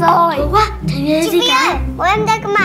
rồi. Ủa quá, thằng gì cả. Bọn em ra cơ mà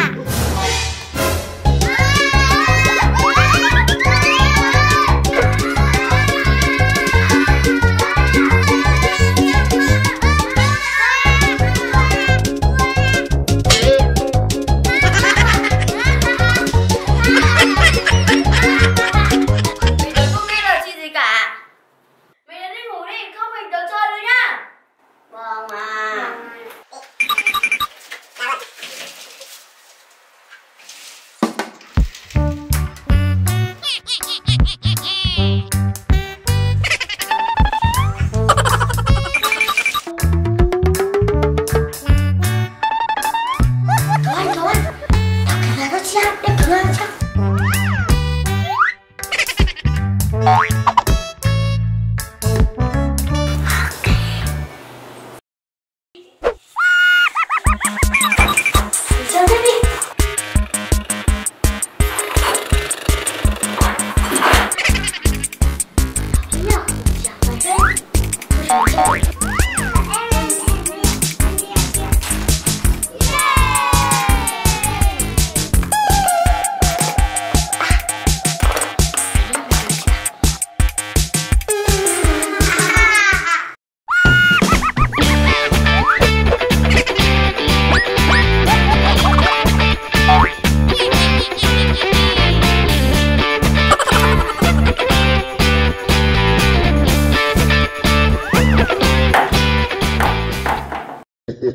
Kính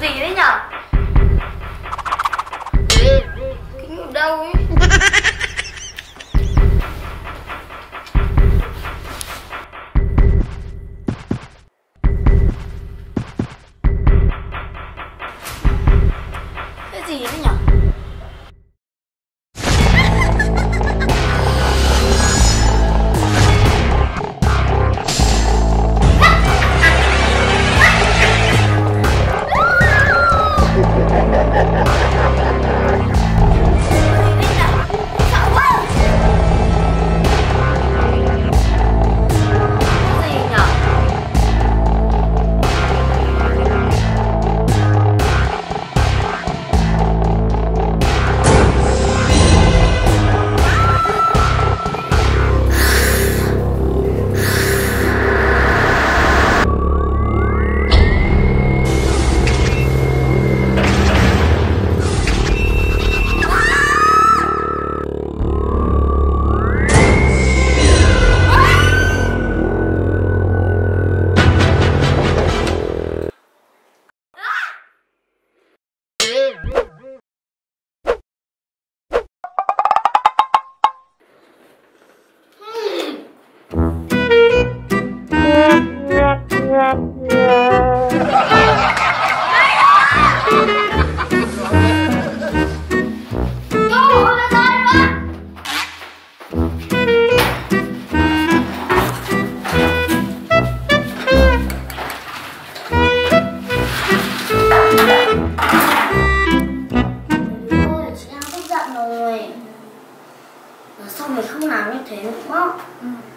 gì đấy nhở? Kính ở đâu ấy? Cái gì đấy nhở? に健康。うん